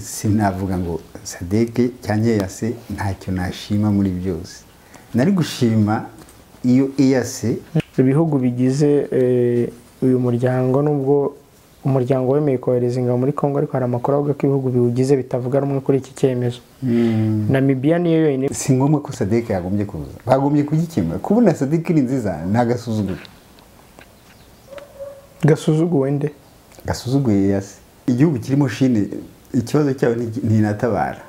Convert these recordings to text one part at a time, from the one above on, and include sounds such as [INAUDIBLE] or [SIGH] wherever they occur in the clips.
sinavuga ngo sadeke cyangwa eyase ntacyo nashima muri byose. Nari gushima iyo eyase ibihugu bigize eh, uyu muryango nubwo umuryango wemeye kohereza ingabo muri congo ariko hari amakuru avuga ko ibihugu biwugize bitavuga rumwe kuri iki cyemezo. Namibiya niyo yonyine. Si ngombwa ko sadeke yagombye kuza. Bagombye kugikemura. Kubona sadeke ni nziza ni agasuzuguro gasuzuguwe nde? Gasuzuguye eyase igihugu kirimo shine ikibazo cyabo nti- ntinatabara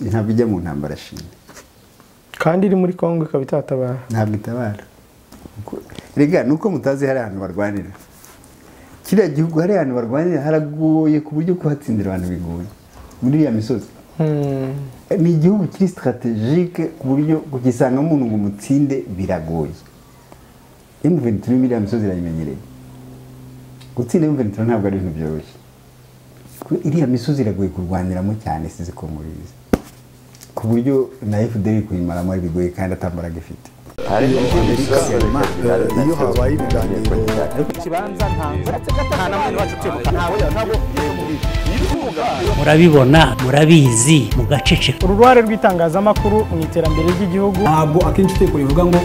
ntabwo ijya mu ntambara shine kandi iri muri congo ikaba itatabara. Ntabwo itabara. Rega ni uko mutazi hari ahantu barwanira. Kiriya gihugu hari ahantu barwanira haragoye ku buryo kuhatsindira abantu bigoye. Muri iriya misozi. Hmm. ni igihugu kiri sitarategike ku buryo kugisangamo umuntu ngo umutsinde biragoye. M23 muri iriya misozi irayimenyereye. Gutsinda M23 ntabwo ari ibintu byoroshye. Iriya misozi iragoye kurwaniramo cyane sizi ko murizi ku buryo na FDL kuyimaramo ari bigoye kandi atambaraga ifite iyo habaye ibiganiro murabibona murabizi mugaceceka. Uruhare rw'itangazamakuru mu iterambere ry'igihugu. Ntabwo akenshi itegeko rivuga ngo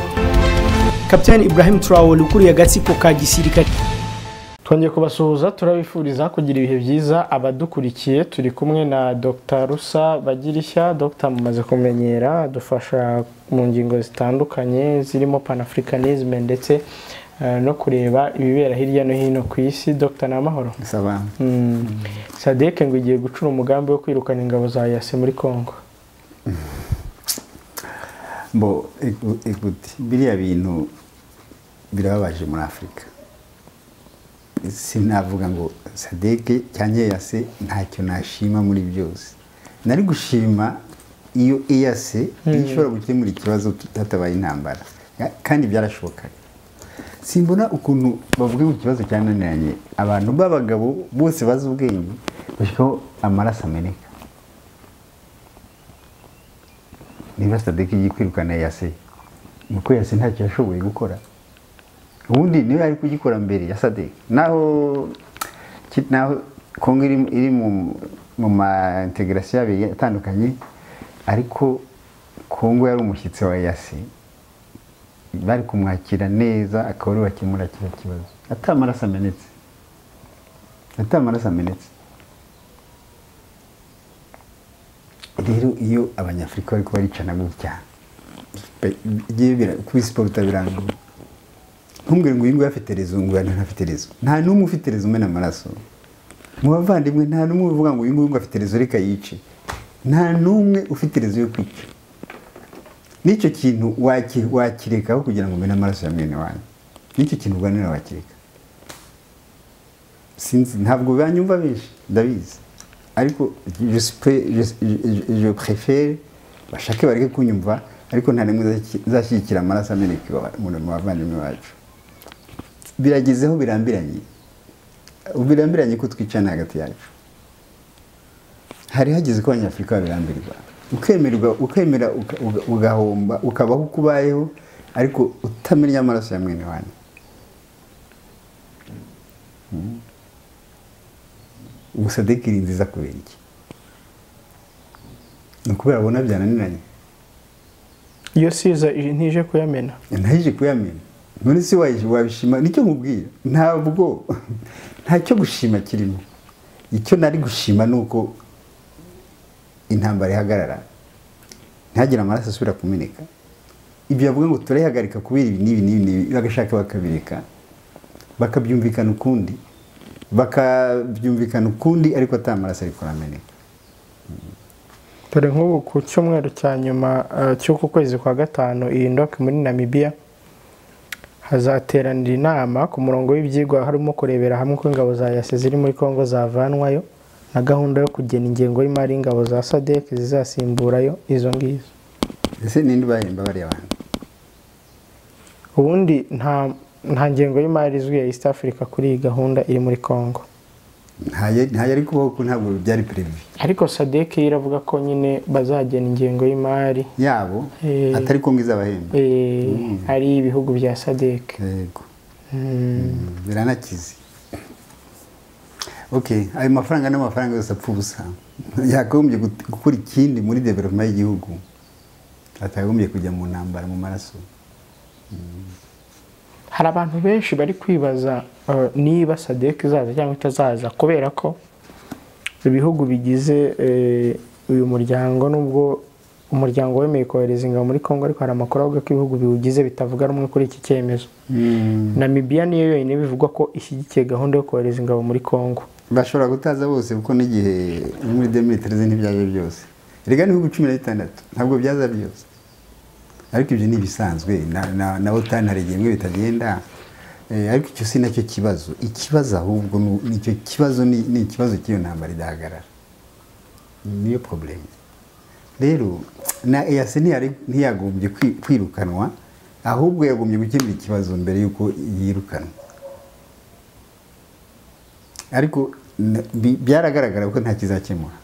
kapitani ibrahim traore ukuriye agatsiko ka gisirikare. Twongeye kubasuhuza turabifuriza kugira ibihe byiza. Abadukurikiye turi kumwe na dr. Rusa bagirishya. Dr. mumaze kumenyera adufasha mu ngingo zitandukanye zirimo panafricanisme ndetse eh, no kureba ibibera hirya no hino ku isi. Dr. Ni amahoro saba Mm. sadek ngo igiye gucura umugambi wo kwirukana ingabo za yase muri congo. Biriya bintu birababaje muri afurika sinavuga ngo sadeke cyangwa eyase ntacyo nashima muri byose. Nari gushima iyo eyase ishobora gukemura ikibazo hatabaye intambara. Kandi byarashobokaga. Simbona ukuntu bavuga ngo ikibazo cyananiranye. Abantu b'abagabo bose bazi ubwenge bashyiraho amaraso ameneka. Niba sadeke igiye kwirukana yase nuko yase ntacyo yashoboye gukora. Ubundi niba yari kugikora mbere ya sadeke naho kongo iri, mu, mu ma integrasiyo abiri atandukanye ariko kongo yari umushyitsi wa yase bari kumwakira neza akaba ari bakemura kiriya kibazo. Ata amaraso amenetse. Ata amaraso amenetse. Rero iyo abanyafurika bari baricana gutya igiye bira- kuri siporo utabiranguye ntumbwire ngo uyu nguyu afite rezo ngo uyu ntafite rezo nta n'umwe ufite rezo umena amaraso mu bavandimwe nta n'umwe uvuga ngo uyu nguyu afite rezo reka yice. Nta n'umwe ufite rezo yo kwica. N'icyo kintu waki- wakirekaho kugira ngo umene amaraso ya mwene wanyu. N'icyo kintu uganira wakireka. Sinzi ntabwo banyumva benshi ndabizi. Ariko je préfère bashake bareke kunyumva ariko nta nzashyi- nzashyigikira amaraso ameneka mu bavandimwe bacu. Biragezeho birambiranye. Birambiranye ko twicana hagati yacu. Hari hageze ko abanyafurika babirambirwa. Ukemerwa ukemera ugahomba ukabaho uko ubayeho ariko utamenya amaraso ya mwene wanyu. Mm. ubu sadeki iri nziza kubera iki? Ni ukubera abona byananiranye. Iyo siza ije- ntije kuyamena. Ntayije kuyamenya none se wabishima ni cyo nkubwira ntabwo. Ntacyo gushima kirimo. Icyo nari gushima ni uko intambara ihagarara. Ntihagire amaraso asubira kumeneka. Ibyo bavuga ngo turayihagarika kubera ibi n'ibi n'ibi n'ibi bagashaka bakabireka bakabyumvikana ukundi. Bakabyumvikana ukundi ariko ata maraso ariko arameneka. Dore nk'ubu ku cyumweru cya nyuma eh, cy'uku kwezi kwa gatanu iyi ndoke muri namibiya hazateranira inama ku murongo w'ibyigwa harimo kurebera hamwe ko ingabo za yase ziri muri congo zavanwayo na gahunda yo kugena ingengo y'imari y'ingabo za sadek zizasimburayo izo ngizo. Ese ninde ubahemba bariya bantu? Ubundi nta nta ngengo y'imari izwi ya east africa kuri iyi gahunda iri muri congo. Ntayo ari kubaho ko ntabwo byari perevi ariko sadek yo iravuga ko nyine bazagena ingengo y'imari. Yabo Eh. atari ko ngo izabahemba eh, ari ibihugu bya sadek yego. Mm. biranakize. Ok ayo mafaranga n'amafaranga yose apfa ubusa. Yakagombye gukora ikindi muri development y'igihugu. Atagombye kujya mu ntambara mu maraso. Hari abantu benshi bari kwibaza eh, niba sadek izaza cyangwa itazaza kubera ko ibihugu bigize eh, uyu muryango nubwo umuryango wemeye kohereza ingabo muri congo ariko hari amakuru avuga ko ibihugu biwugize bitavuga rumwe kuri iki cyemezo. Namibiya niyo yonyine bivugwa ko ishyigikiye gahunda yo kohereza ingabo muri congo. Bashobora gutaza bose kuko n'igihe muri demilitarize ntibyaje byose. Rega n'ibihugu cumi na bitandatu ntabwo byaza byose. Ariko ibyo ni ibisanzwe na- na- na otani hari igihe bitagenda. Eh, ariko icyo si na cyo kibazo. Ikibazo ahubwo ni cyo kibazo ni ikibazo cy'iyo ntambara idahagarara. Niyo probleme rero na eyase ntiyagombye kwi- kwirukanwa ahubwo yagombye gukemura ikibazo mbere y'uko yirukanwa. Ariko byaragaragara ko nta kizakemura.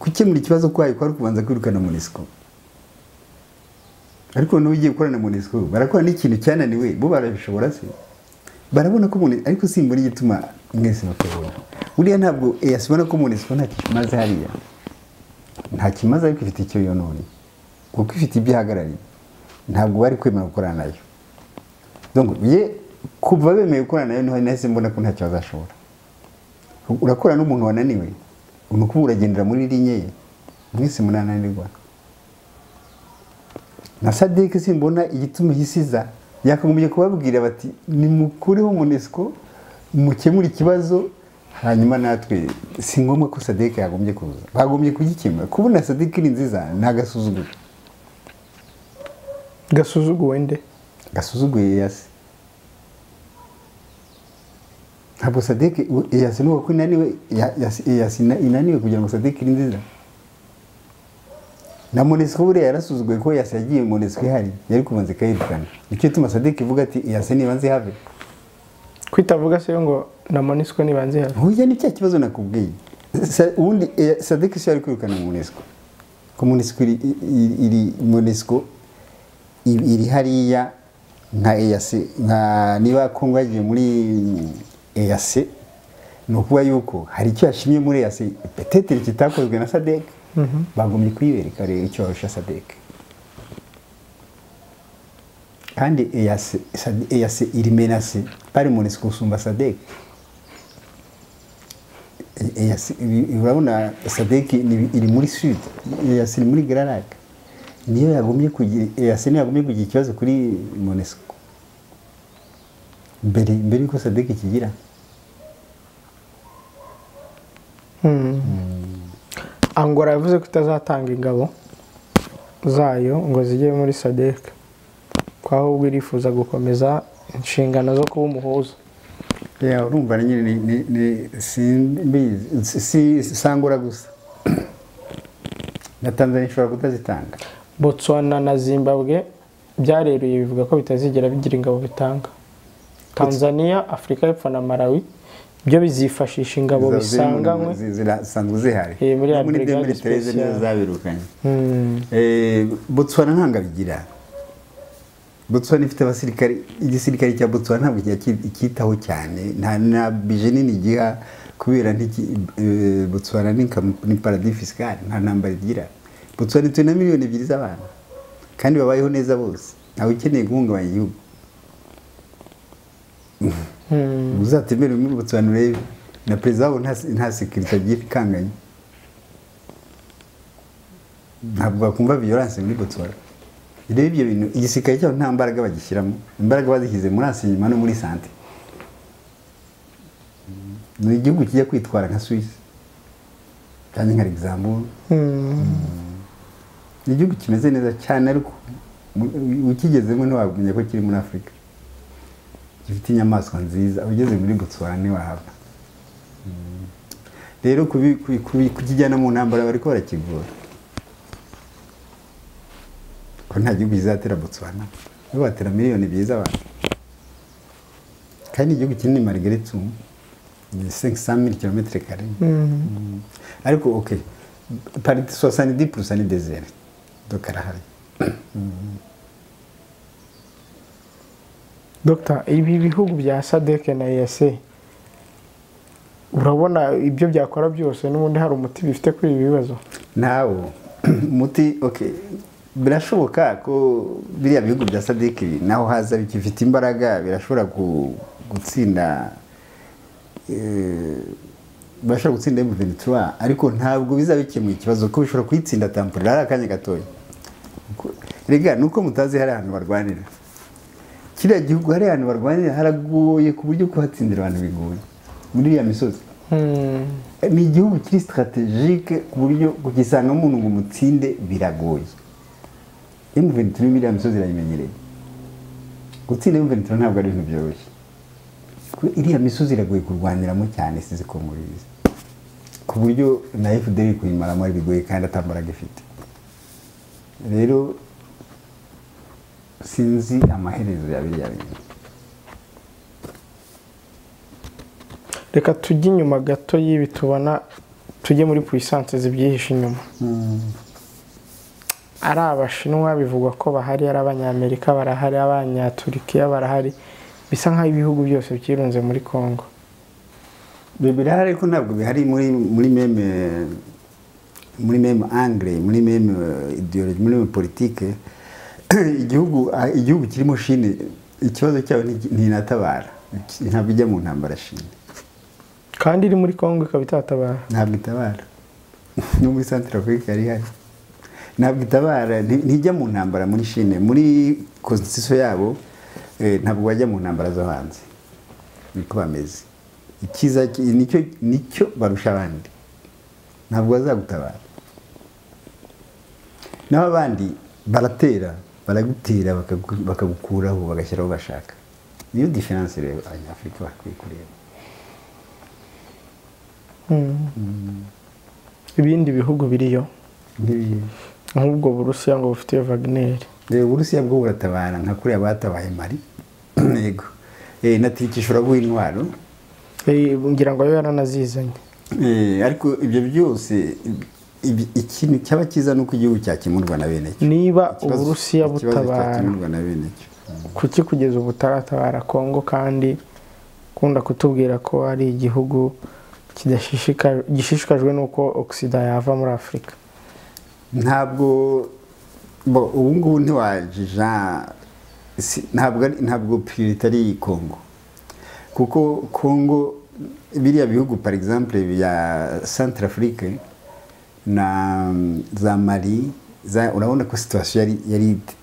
Gukemura ikibazo kwayo kwari kubanza kwirukana munisiko ariko n'ubu ugiye gukorana na munisiko barakora n'ikintu cyananiwe bo barabishobora se? Barabona ko munisiko ariko simbona igituma mwese bakabona. Buriya ntabwo eyasi ibona ko munisiko nta kimaze hariya. Nta kimaze ariko ifite icyo yonone kuko ifite ibyo ihagarariye. Ntabwo bari kwemera gukorana na yo ye kuva bemeye gukorana na yo ni ho nahise mbona ko ntacyo bazashobora urakorana n'umuntu wananiwe ni ukuvuga uragendera muri linye ye. Mwese munananirwa. Na sadeke simbona igituma igisiza. Yakagombye kubabwira bati nimukureho munesiko mukemure ikibazo hanyuma natwe. Si ngombwa ko sadeke yagombye kuza. Bagombye kugikemura. Kubona sadeke ni nziza ni agasuzuguro gasuzuguwe nde? Gasuzuguye yasi. Ntabwo sadeke yasi nuko ko inaniwe ya- yasi yasi ina- inaniwe kugira ngo sadeke iri nziza. Na monesiko buriya yarasuzuguye ko yasi yagiye monesiko ihari yari kubanza ikayirukana ni cyo gituma sadeke ivuga ati yasi nibanze have kwitavuga se ngo na monisco nibanze hano Huya ni cya kibazo nakubwiye. Ubundi eh, sadeke si yari kwirukana monesiko ko monesiko iri, iri, iri hariya nka eyase nka niba kongo yagiye muri eyase ni ukuvuga yuko hari icyo yashimye muri eyase. Petetere kitakozwe na sadeke bagombye kuyibereka rero icyo barusha sadeke kandi eyase eyase iri menase pari monesiko gusumba sadeke urabona sadeki ni- iri muri sud eyasi iri muri gararac niyo yagombye kugira eyasi niyo yagombye kugira ikibazo kuri monesco. Mbere mbere yuko sadeki kigira. Angola yavuze ko itazatanga ingabo zayo ngo zijye muri sadek ko ahubwo irifuza gukomeza inshingano zo kuba umuhuza. Urumva nyine ni si- si sangura gusa. Na tanzania ishobora kutazitanga. Botswana na zimbabwe byareruye bivuga ko bitazigera bigira ingabo bitanga. Tanzania afurika y'epfo na malawi byo bizifashisha ingabo bisanganywe zi- zirasanzwe zihari. Muri brigade tereze nizo zabirukanye. Hmm. Eh, botswana ntabwo abigira botswana ifite abasirikare igisirikare cya botswana ntabwo cyitaho cyane. Nta na bije nini igiha kubera eh, botswana ni paradis fiscale nta ntambara igira. Botswana ituwe na miliyoni ebyiri z'abantu. Kandi babayeho neza bose. Ntawe ukeneye guhungabanya igihugu. Uzatembere muri botswana urebe na perezida wabo nta sekirite agira ikanganye ntabwo bakumva violence muri botswana. Rero ibyo bintu igisirikare cyabo nta mbaraga bagishyiramo. Imbaraga bazishyize muri asinyuma no muri sante ni igihugu kijya kwitwara nka suisse. Kandi nka luxembourg. Ni igihugu kimeze neza cyane ariko ukigezemo ntiwamenya ko kiri muri afurika gifite inyamaswa nziza. Ugeze muri botswana ntiwahava rero kukijyana mu ntambara bariko barakigora ko nta gihugu kizatera botswana. Bo batera miliyoni ebyiri z'abantu kandi igihugu kinini margaretum ni 500 km kare Mm. ariko ok. Pari 70 ni desert do karahari Dr ibi bihugu bya sadek na ese urabona ibyo byakora byose n'ubundi hari umuti bifite kuri ibi bibazo? Ntawo [CLEARS THROAT] umuti birashoboka ko biriya bihugu bya sadek naho haza bigifite imbaraga birashobora gu- gutsinda eh, birashobora gutsinda M23 ariko ntabwo bizaba bikemuye ikibazo ko bishobora kuyitsinda tampure ari akanya gatoya. Rega nuko mutazi hari ahantu barwanira. Kiriya gihugu hari ahantu barwanira haragoye ku buryo kuhatsindira abantu bigoye. Muri iriya misozi. Hmm. ni igihugu kiri strategique ku buryo kugisangamo umuntu ngo umutsinde biragoye. M23 iriya misozi irayimenyereye. Gutsinda M23 ntabwo ari ibintu byoroshye. Iriya misozi iragoye kurwaniramo cyane sizi ko murizi ku buryo na FDL kuyimaramo bigoye kandi atambaraga ifite rero sinzi amaherezo ya biriya bintu reka tujye inyuma gato y'ibi tubona tujye muri puissance zibyihishe inyuma. Ari abashinwa bivugwa ko bahari ari abanyamerika barahari abanyaturikiya barahari. Bisa nk'aho ibihugu byose byirunze muri congo. Bi- birahari ariko ntabwo bihari muri muri meme muri meme angle muri meme eh, ideology muri meme politique [CLEARS THROAT] igihugu igihugu kirimo shine ikibazo cyabo nti- ntinatabara. Ntabwo ijya mu ntambara shine kandi iri muri congo ikaba itatabara. Ntabwo itabara. [LAUGHS] No muri centre afrique yari ihari ntabwo itabara nti- ntijya mu ntambara muri shine muri constitution yabo eh, ntabwo bajya mu ntambara zo hanze. Niko bameze. Nicyo ni cyo barusha abandi. Ntabwo bazagutabara. Naho abandi baratera. Baragutera bakagu- bakagukuraho bagashyiraho bashaka. Niyo diferanse rero abanyafurika bakwiye kureba ibindi bihugu biriyo? Nk'ubwo burusiya ngo bufitiye vagineri reba uburusiya bwo buratabara nka kuriya batabaye mari [CLEARS THROAT] yego. Eh, na turiki ishobora guha intwaro. Ngira ngo yo yaranazizanye Eh, ariko ibyo byose ikintu cyaba cyiza ni uko igihugu cyakemurwa na bene cyo. Niba uburusiya butabara kuki kugeza ubu utaratabara kongo kandi ukunda kutubwira ko ari igihugu gishishikajwe n'uko ogisida yava muri afurika ntabwo ubu ngubu ntiwajija ntabwo ntabwo priorite ari kongo kuko kongo biriya bihugu par exemple bya centre afrique na mm, za mali za- urabona ko situation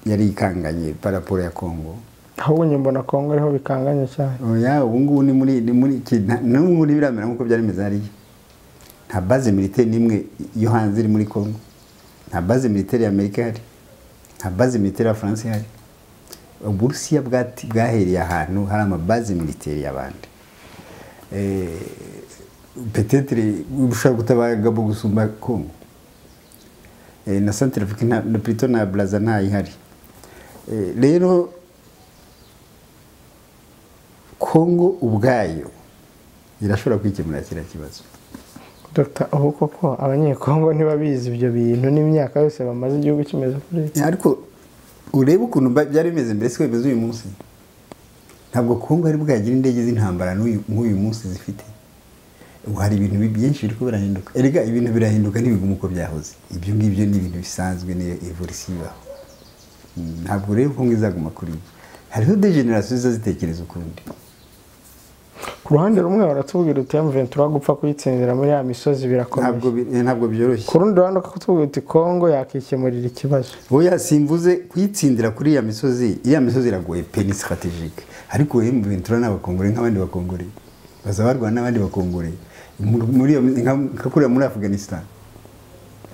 yari ikanganye par rapport ya kongo ahubwo mbona kongo ariho bikanganye cyane oya ubu ngubu ni muri n'ubu ntibiramera nk'uko byari bimeze hariya nta base militaire n'imwe yo hanze iri muri congo. Nta base militaire ya amerika ihari nta base militaire ya france ihari uburusiya bwahereye ahantu hari amabaze militaire y'abandi Petetre bushobora gutabara gabo gusumba congo Eh, na centre afrique nta- na plutôt na braza ntayihari Eh, rero kongo ubwayo irashobora kwikemura kiriya kibazo. Dr ubu koko abanyekongo ntibabizi ibyo bintu n'imyaka yose bamaze igihugu kimeze kuri ariko urebe ukuntu byari bimeze mbere siko bimeze uyu munsi? Ntabwo kongo ari bwagira indege z'intambara nk'uyu munsi zifite. Ubu hari ibintu bi- byinshi biri birahinduka. Erega ibintu birahinduka ntibigume uko byahoze. Ibyo ngibyo ni ibintu bisanzwe ni evolution ibaho ntabwo rero kongo izaguma kuri ibi. Hariho de generasiyo ziza zitekereza ukundi ku ruhande rumwe baratubwira uti ventura gupfa kuyitsindira muri ya misozi ntabwo birakomeye bi- eh, ntabwo byoroshye. Ku rundi ruhande ukatubwira uti kongo yakikemurira ikibazo. Oya simvuze kuyitsindira kuri iriya misozi iriya misozi iragoye pe ni strategique ariko we ventura n'abakongore nk'abandi bakongore. Baza barwana n'abandi bakongore. Nka kuriya muri afghanistan.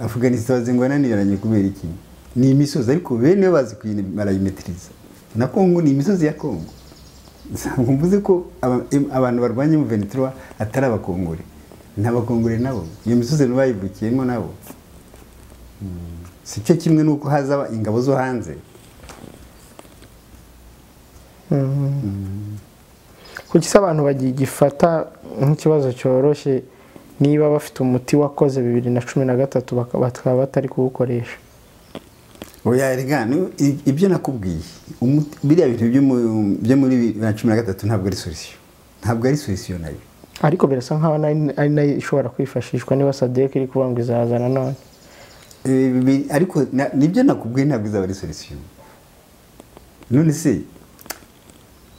Afghanistan bazi ngo yananiranye kubera iki? Ni imisozi ariko bene yo bazi barayimetiriza na kongo ni imisozi ya kongo. Ntabwo mvuze ko abantu barwanya mu ventura atari abakongore ni abakongore nabo. Iyo misozi ntibayivukiyemo nabo. Si cyo kimwe n'uko haza ingabo zo hanze. Kuki se abantu bagifata nk'ikibazo cyoroshye niba bafite umuti wakoze bibiri na cumi na gatatu baka- bakaba batari kuwukoresha. Ibyo nakubwiye. Biriya bintu byo mu- byo muri bibiri na cumi na gatatu ntabwo ari solution. Ntabwo ari solution na yo. Ariko birasa nkaho ari- na yo ishobora kwifashishwa niba sadek iri kuvuga ngo Eh, bi- ariko ni byo nakubwiye ntabwo izaba ari solution. None se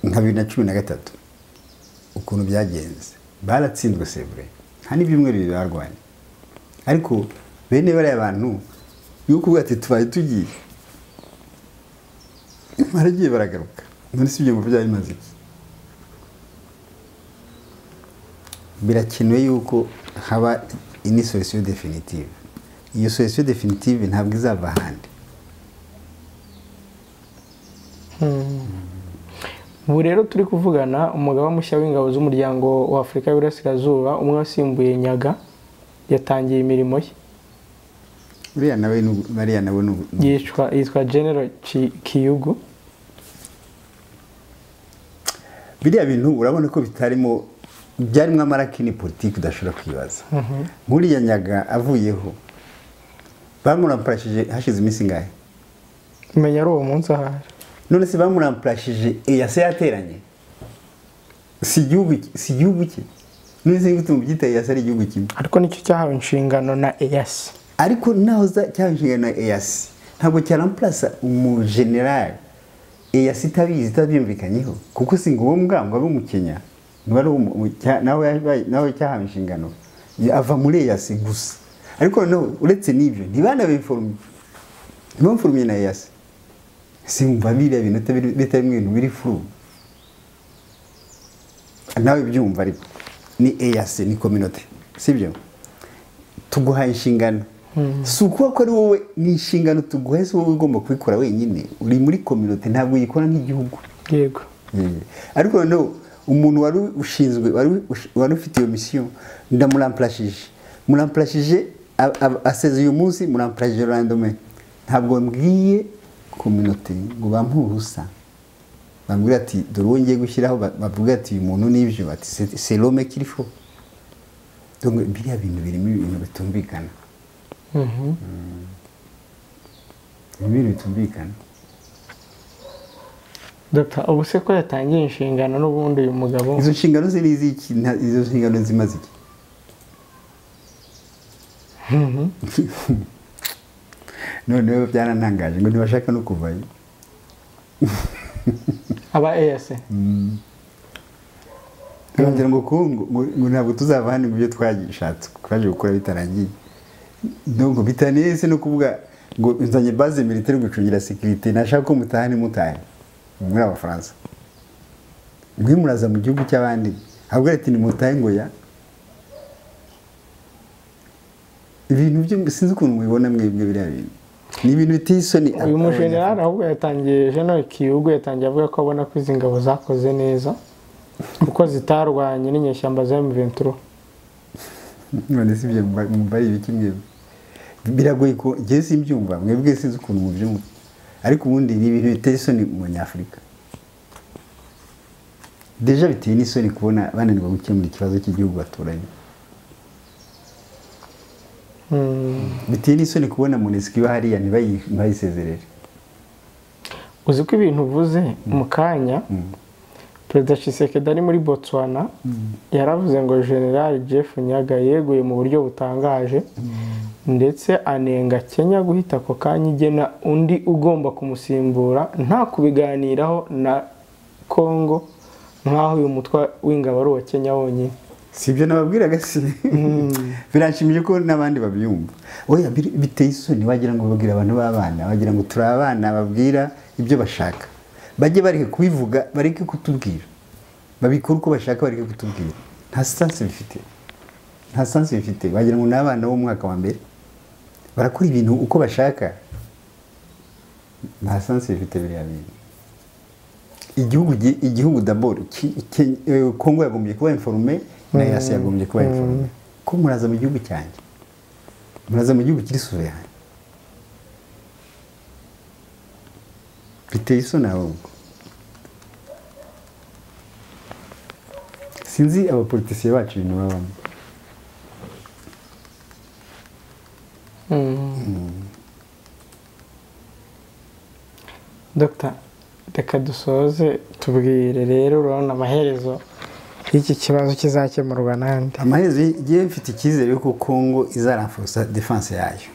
nka bibiri na cumi na gatatu ukuntu byagenze. Baratsinzwe sevure nta n'ibyumweru bibiri barwanya ariko bene bariya bantu yo kuvuga ati tubaye tugiye baragiye baragaruka none si ibyo ngo byaba bimaze iki birakenewe yuko haba ini solution definitive. iyo solution definitive ntabwo izava ahandi ubu rero turi kuvugana umugaba mushya w'ingabo z'umuryango wa afurika y'uburasirazuba umwe wasimbuye nyaga yatangiye imirimo ye. Uriya nawe bariya nawe yitwa yitwa general Ki- kiyugu. Biriya bintu urabona ko bitarimo byarimo amarakini politiki udashobora kwibaza. Nk'uriya nyaga avuyeho bamuramparashije hashize iminsi ingahe? Menya ari uwo munsi ahari. None se bamuramparashije eyase yateranye. Si igihugu cye none se gutuma byita eyase ari igihugu kimwe? Ariko ni cyo cyahawe inshingano na eyasi ariko naho cyaba inshingano ya eyasi ntabwo cyarampurasa umujenerali eyasi itabizi itabyumvikanyeho. Kuko si ngo uwo umukenya niba ari umu- umu- cya- nawe cyahawe inshingano. Ava muri eyasi gusa. Ariko noneho uretse n'ibyo ntibanabiforumye ntibamuforumye na eyasi si wumva biriya bintu bitari- mu bintu biri furu nawe byumva ariko ni eyasi ni kominote sibyo? Tuguhaye inshingano. Si ukuba ko ari wowe ni inshingano tuguhaye si wowe ugomba kubikora wenyine. Uri muri kominote ntabwo uyikora nk'igihugu. Yego. Eh, ariko noneho umuntu wari ushinzwe wari ufite iyo misiyo ndamuramparashije muramparashije aseze uyu munsi muramparashije randome ntabwo mbwiye kominote ngo bampe ubusa. Bambwira ati dore uwo ngiye gushyiraho ba- bavuga ati uyu muntu n'ibyo ati "C'est- c'est l'homme qu'il faut donc biriya bintu birimo ibintu bitumvikana. Birimo ibintu bitumvikana. Dr ubu se ko yatangiye inshingano n'ubundi uyu mugabo? Izo nshingano ze ni iziki? Izo nshingano zimaze iki? [LAUGHS] noneho byarantangaje ngo ntibashaka no kuvayo aba eyasi ngira ngo ngo- ntabwo tuzava hano ibyo twagishatse twaje gukora bitarangiye bitaniye se no kuvuga ngo nzanye base militaire gucungira sécurité nashaka ko mutaha ntimutahe muri abafaransa mwe muraza mu gihugu cy'abandi ahubwo ati nimutahe ngo ya. Ibintu byo sinzi ukuntu mubibona mwebwe biriya bintu ni ibintu biteye isoni uyu mujenerali ahubwo yatangiye general kiyugu yatangiye avuga ko abona ko izi ngabo zakoze neza kuko zitarwanye n'inyeshyamba za M23. None si ibyo mumva ari ibiki mwebwe biragoye ko njyewe simbyumva mwebwe sinzi ukuntu mubyumva ariko ubundi ni ibintu biteye isoni mu banyafurika. Deja biteye n'isoni kubona bananirwa gukemura ikibazo cy'igihugu baturanye. Biteye n'isoni kubona munesiko iba hariya ntibayi- ntibayisezerere. Uzi ko ibintu uvuze mu kanya? Perezida Tshisekedi ari muri botswana. Yaravuze ngo general jeff nyaga yeguye mu buryo butangaje. Ndetse anenga kenya guhita ako kanya igena undi ugomba kumusimbura. Nta kubiganiraho na congo nk'aho uyu mutwe w'ingabo ari uwa kenya wonyine. Si ibyo nababwiraga si [LAUGHS] biranshimije ko n'abandi babyumva. Oya biteye isoni wagira ngo babwira abantu b'abana wagira ngo turi abana babwira ibyo bashaka. Bajye bareke kubivuga bareke kutubwira. Babikore uko bashaka bareke kutubwira. Nta sansi bifite. Nta sansi bifite. Wagira ngo ni abana bo mu mwaka wa mbere barakora ibintu uko bashaka. Nta sansi bifite biriya bintu. Igihugu gi- igihugu daboro Ke- eh, kongo yagombye kuba informe na yasi yagombye kuba informe ko muraza mu gihugu cyanjye muraza mu gihugu kiri souverain biteye isoni ahubwo sinzi abapolitisiye bacu ibintu babamo dogita reka dusoze tubwire rero urabona amaherezo iki kibazo kizakemurwa n'andi. Amaherezo igihe mfite icyizere yuko kongo izaramfusa defanse yayo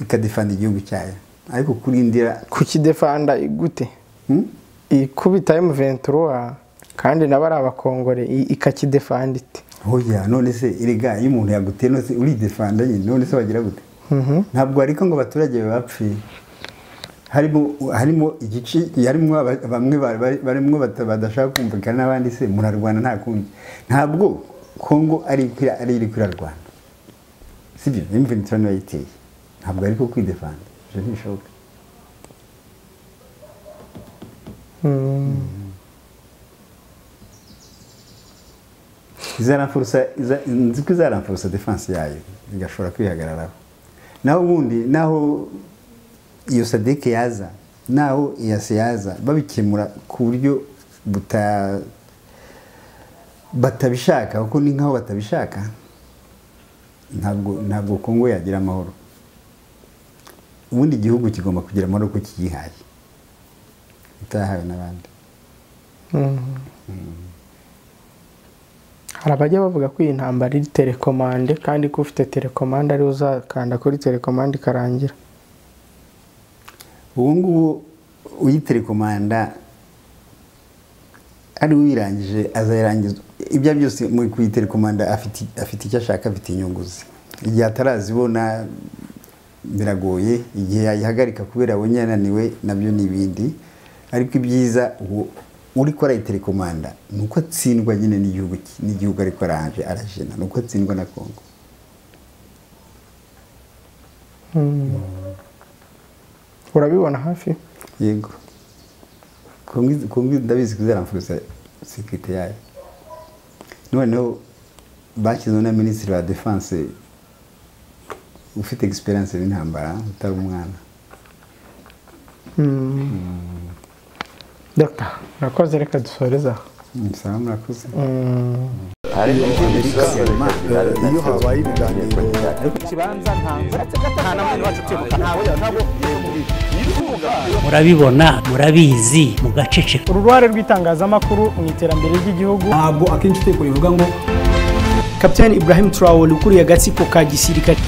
ikadefanda igihugu cyayo. Ariko kurindira kukidefanda gute Hmm? ikubita emuventura kandi nabo ari abakongore ikakidefanda ite? Hoya none se erega iyo umuntu yaguteye none se uridefanda nyine none se wagira gute? Ntabwo ariko ngo abaturage bapfuye harimo harimo igice harimo bamwe ba- ba- barimo badashaka kumvikana n'abandi se murarwana nta kundi. Ntabwo kongo ari ari iri kwirarwana sibyo imventura niyo yayiteye ntabwo ariko kwidefanda. Ibyo ntibishoboka iza- nzi ko izaramfurusa defanse yayo igashobora kwihagararaho. Naho ubundi naho iyo sadeke yaza naho iyase yaza babikemura ku buryo batabishaka kuko ni nkaho batabishaka ntabwo ntabwo kongo yagira amahoro. Ubundi igihugu kigomba kugira amahoro ko kiyihaye utahawe n'abandi hari abajya bavuga ko iyi ntambara iri telekomande kandi ko ufite telekomande ari we uzakanda kuri telekomande ikarangira. Ubu ngubu uyitelekomanda ari we uyirangije azayirangiza ibyo ari byose mu kuyitelekomanda afite icyo ashaka afite inyungu ze. Igihe atarazibona biragoye igihe yayihagarika kubera abonye yananiwe na byo ni ibindi. Ariko ibyiza uri ko arayitelekomanda ni uko atsindwa nyine n'igihugu ariko aranje arajena. Ni uko atsindwa na kongo urabibona hafi? Yego. Ndabizi ko izaramfuruza sekirite yayo noneho bashyizeho na minisitiri wa defanse ufite experience n'intambara utari umwana dogita murakoze reka dusoreze aho murakoze iyo habaye ibiganiro. murabibona murabizi mugaceceka. Uru ruhare rw'itangazamakuru mu iterambere ry'igihugu. Ntabwo akenshi uteko rivuga ngo kapitani ibrahim traore ukuriye agatsiko ka gisirikare.